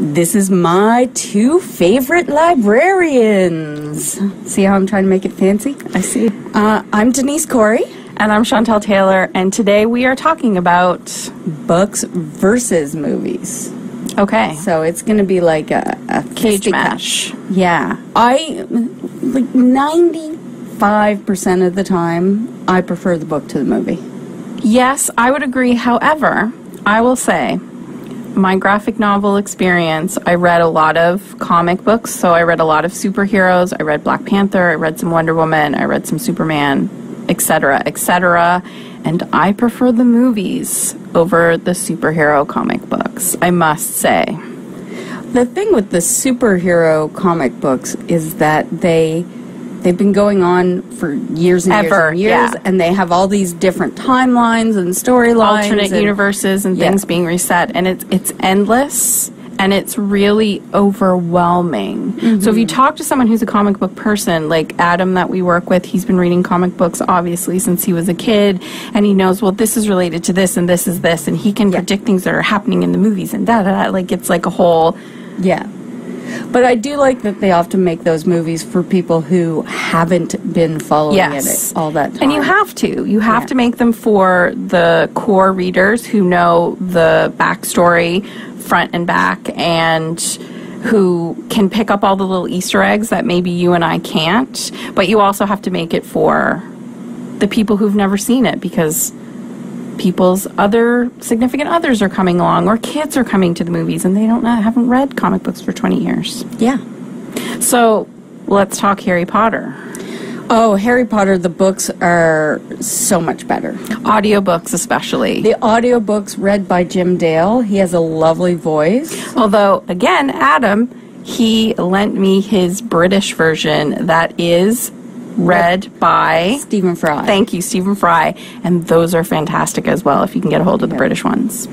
This is my two favorite librarians. See how I'm trying to make it fancy? I see. Uh, I'm Denise Corey. And I'm Chantel Taylor, and today we are talking about books versus movies. Okay. So it's going to be like a, a cage match. Yeah. I, like 95% of the time, I prefer the book to the movie. Yes, I would agree. However, I will say, my graphic novel experience, I read a lot of comic books. So I read a lot of superheroes. I read Black Panther. I read some Wonder Woman. I read some Superman etc., etc. And I prefer the movies over the superhero comic books, I must say. The thing with the superhero comic books is that they they've been going on for years and Ever, years and years, yeah. and they have all these different timelines and storylines, alternate and- universes and Yeah. things being reset, and it's it's endless and it's really overwhelming. So if you mm-hmm. talk to someone who's a comic book person, like Adam that we work with, he's been reading comic books obviously since he was a kid, and he knows well this is related to this and this is this, and he can Yeah. predict things that are happening in the movies and da da da. Like it's like a whole Yeah. But I do like that they often make those movies for people who haven't been following Yes. it all that time. And you have to. You have Yeah. to make them for the core readers who know the backstory front and back and who can pick up all the little Easter eggs that maybe you and I can't. But you also have to make it for the people who've never seen it because people's other significant others are coming along or kids are coming to the movies and they don't know, haven't read comic books for 20 years. Yeah. So let's talk Harry Potter. Oh, Harry Potter, the books are so much better. Audiobooks especially. The audiobooks read by Jim Dale. He has a lovely voice. Although, again, Adam, he lent me his British version that is read by. Stephen Fry. Thank you, Stephen Fry. And those are fantastic as well if you can get a hold of the Yeah. British ones.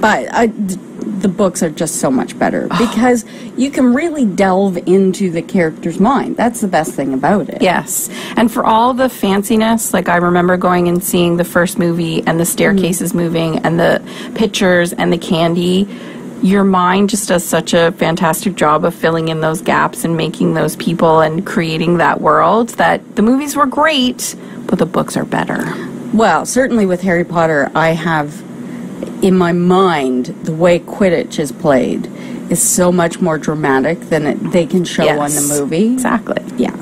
But th- the books are just so much better because you can really delve into the character's mind. That's the best thing about it. Yes. And for all the fanciness, like I remember going and seeing the first movie and the staircases mm-hmm. moving and the pictures and the candy. Your mind just does such a fantastic job of filling in those gaps and making those people and creating that world that the movies were great, but the books are better. Well, certainly with Harry Potter, I have in my mind the way Quidditch is played is so much more dramatic than it, they can show on the movie. Exactly. Yeah.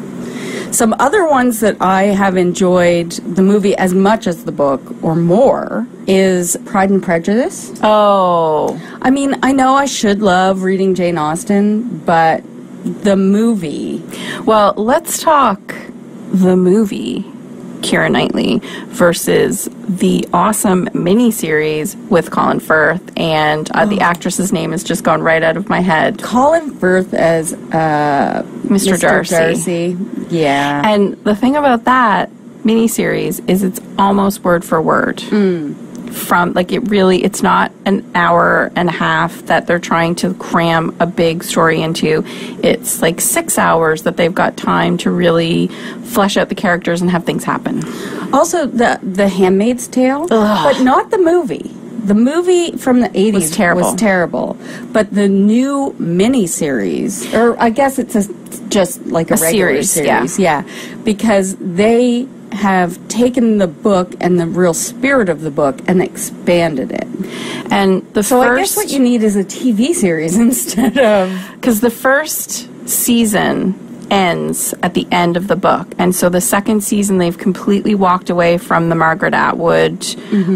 Some other ones that I have enjoyed the movie as much as the book or more is Pride and Prejudice. Oh, I mean, I know I should love reading Jane Austen, but the movie, well, let's talk the movie Keira Knightley versus the awesome miniseries with Colin Firth, and uh, the actress's name has just gone right out of my head. Colin Firth as uh, Mr. Darcy. Darcy. Yeah. And the thing about that miniseries is it's almost word for word. Mm. From like it really, it's not an hour and a half that they're trying to cram a big story into. It's like six hours that they've got time to really flesh out the characters and have things happen. Also, the the Handmaid's Tale, but not the movie. The movie from the eighties Was terrible. Was terrible, but the new miniseries, or I guess it's a, just like a, A regular series, yeah. yeah, because they have taken the book and the real spirit of the book and expanded it. And the So first I guess what you need is a TV series instead of Because the first season ends at the end of the book. And so the second season, they've completely walked away from the Margaret Atwood,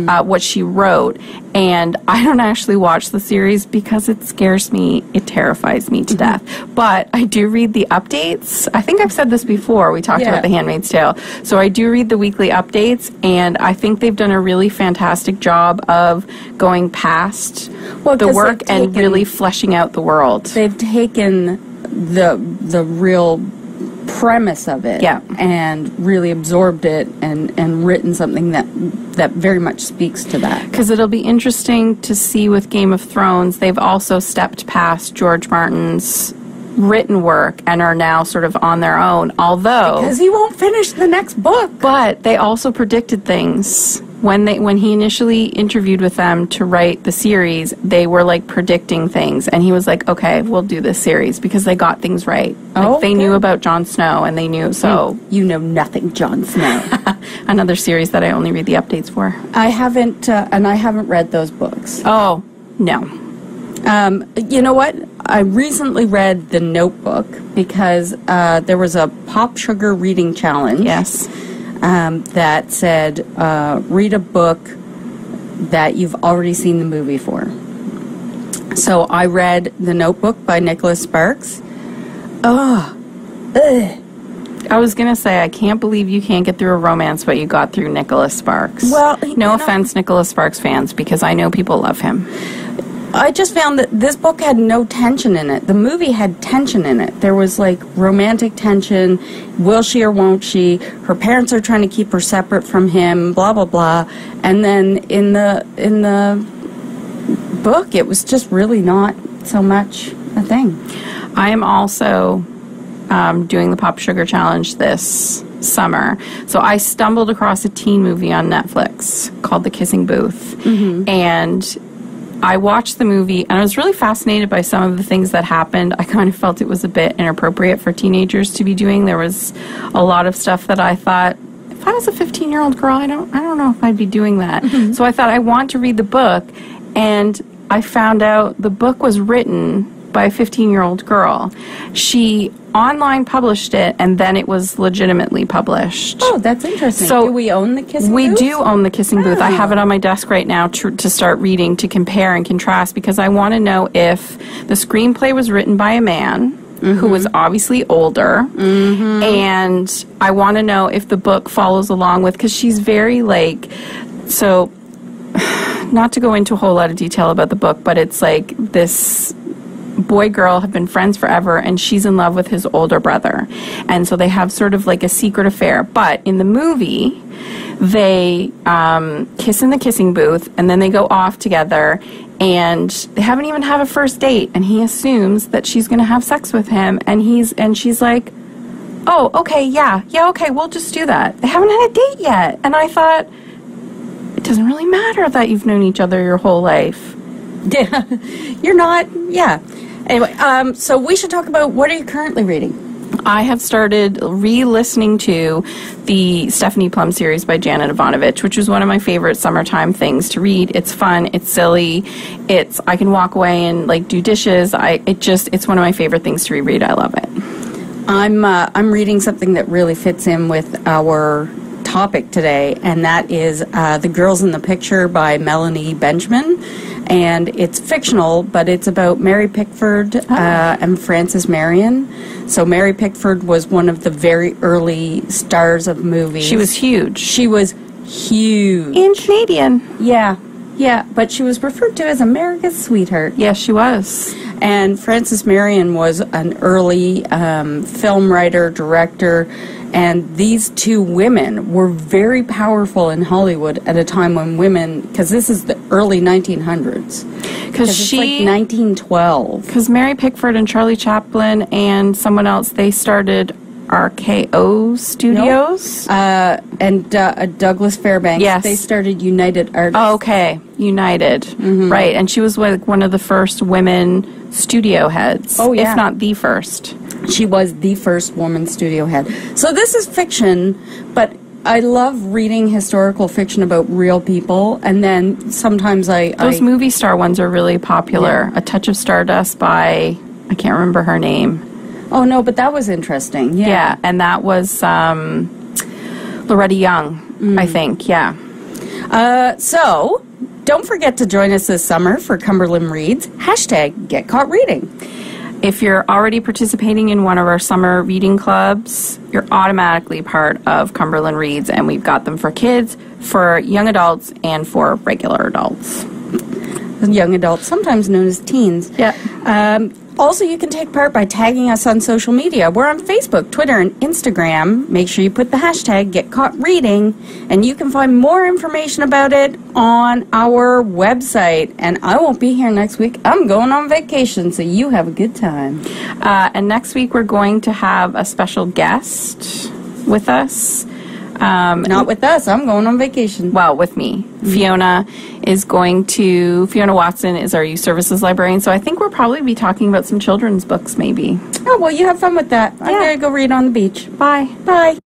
uh, what she wrote. And I don't actually watch the series because it scares me. It terrifies me to death. But I do read the updates. I think I've said this before. We talked Yeah. about The Handmaid's Tale. So I do read the weekly updates, and I think they've done a really fantastic job of going past Well, the work they've and really fleshing out the world. they've taken the the real premise of it Yeah. and really absorbed it and and written something that that very much speaks to that Because it'll be interesting to see with Game of Thrones, they've also stepped past George Martin's written work and are now sort of on their own. Although, because he won't finish the next book but they also predicted things when they when he initially interviewed with them to write the series, they were like predicting things, and he was like, "Okay, we'll do this series because they got things right. Like, Oh, they knew about Jon Snow, and they knew so." You know nothing, Jon Snow. Another series that I only read the updates for. I haven't, uh, and I haven't read those books. Oh no, Um, you know what? I recently read The Notebook because uh, there was a Pop Sugar reading challenge. yes, um, that said, uh, read a book that you've already seen the movie for. So I read The Notebook by Nicholas Sparks. Oh, ugh. I was gonna say I can't believe you can't get through a romance, but you got through Nicholas Sparks. Well, no offense, Nicholas Sparks fans, because I know people love him. I just found that this book had no tension in it. The movie had tension in it. There was like romantic tension. Will she or won't she? Her parents are trying to keep her separate from him. Blah blah blah. And then in the in the book, it was just really not so much a thing. I am also um, doing the Pop Sugar Challenge this summer. So I stumbled across a teen movie on Netflix called The Kissing Booth. And I watched the movie and I was really fascinated by some of the things that happened. I kind of felt it was a bit inappropriate for teenagers to be doing. There was a lot of stuff that I thought if I was a 15 year old girl, I don't I don't know if I'd be doing that. Mm-hmm. So I thought I want to read the book and I found out the book was written by a 15 year old girl. She online published it and then it was legitimately published. Oh, that's interesting. So, do we own the kissing We booth? We do own the Kissing Booth. I Oh. have it on my desk right now to, to start reading to compare and contrast because I want to know if the screenplay was written by a man who mm-hmm. was obviously older, mm-hmm. and I want to know if the book follows along with because she's very like so. Not to go into a whole lot of detail about the book, but it's like this boy girl have been friends forever and she's in love with his older brother and so they have sort of like a secret affair but in the movie they um, kiss in the kissing booth and then they go off together and they haven't even have a first date and he assumes that she's going to have sex with him and he's and she's like oh okay yeah yeah okay we'll just do that they haven't had a date yet and i thought it doesn't really matter that you've known each other your whole life Yeah, you're not. Yeah. Anyway, um, so we should talk about what are you currently reading? I have started re-listening to the Stephanie Plum series by Janet Evanovich, which was one of my favorite summertime things to read. It's fun, it's silly, it's I can walk away and like do dishes. I it just it's one of my favorite things to reread. I love it. I'm uh, I'm reading something that really fits in with our topic today, and that is uh, "The Girls in the Picture" by Melanie Benjamin, and it's fictional, but it's about Mary Pickford uh, and Frances Marion. So Mary Pickford was one of the very early stars of movies. She was huge she was huge. and Canadian. Yeah, yeah, but she was referred to as America's sweetheart. Yes, she was. And Frances Marion was an early um, film writer, director, and these two women were very powerful in Hollywood at a time when women, because this is the early 1900s, Because she like 1912. because Mary Pickford and Charlie Chaplin and someone else they started RKO Studios. Uh, and uh, Douglas Fairbanks, Yes. they started United Artists. Oh, okay, United, Mm-hmm. right? And she was like one of the first women studio heads, Oh, yeah. if not the first. She was the first woman studio head. So this is fiction, but I love reading historical fiction about real people, and then sometimes I Those I, movie star ones are really popular. A Touch of Stardust by I can't remember her name. Oh no, but that was interesting. Yeah. Yeah, and that was um, Loretta Young, Mm. I think. Yeah. Uh, so don't forget to join us this summer for Cumberland Reads. Hashtag Get Caught Reading. If you're already participating in one of our summer reading clubs, you're automatically part of Cumberland Reads, and we've got them for kids, for young adults, and for regular adults. Young adults, sometimes known as teens. Yeah. Um, also, you can take part by tagging us on social media. We're on Facebook, Twitter, and Instagram. Make sure you put the hashtag Get Caught Reading, and you can find more information about it on our website. And I won't be here next week. I'm going on vacation, so you have a good time. Uh, and next week we're going to have a special guest with us. Um, Not with us. I'm going on vacation. well, with me. Fiona is going to, Fiona Watson is our youth services librarian, so I think we'll probably be talking about some children's books maybe. Oh, well, you have fun with that. I'm going to go read on the beach. Bye. Bye.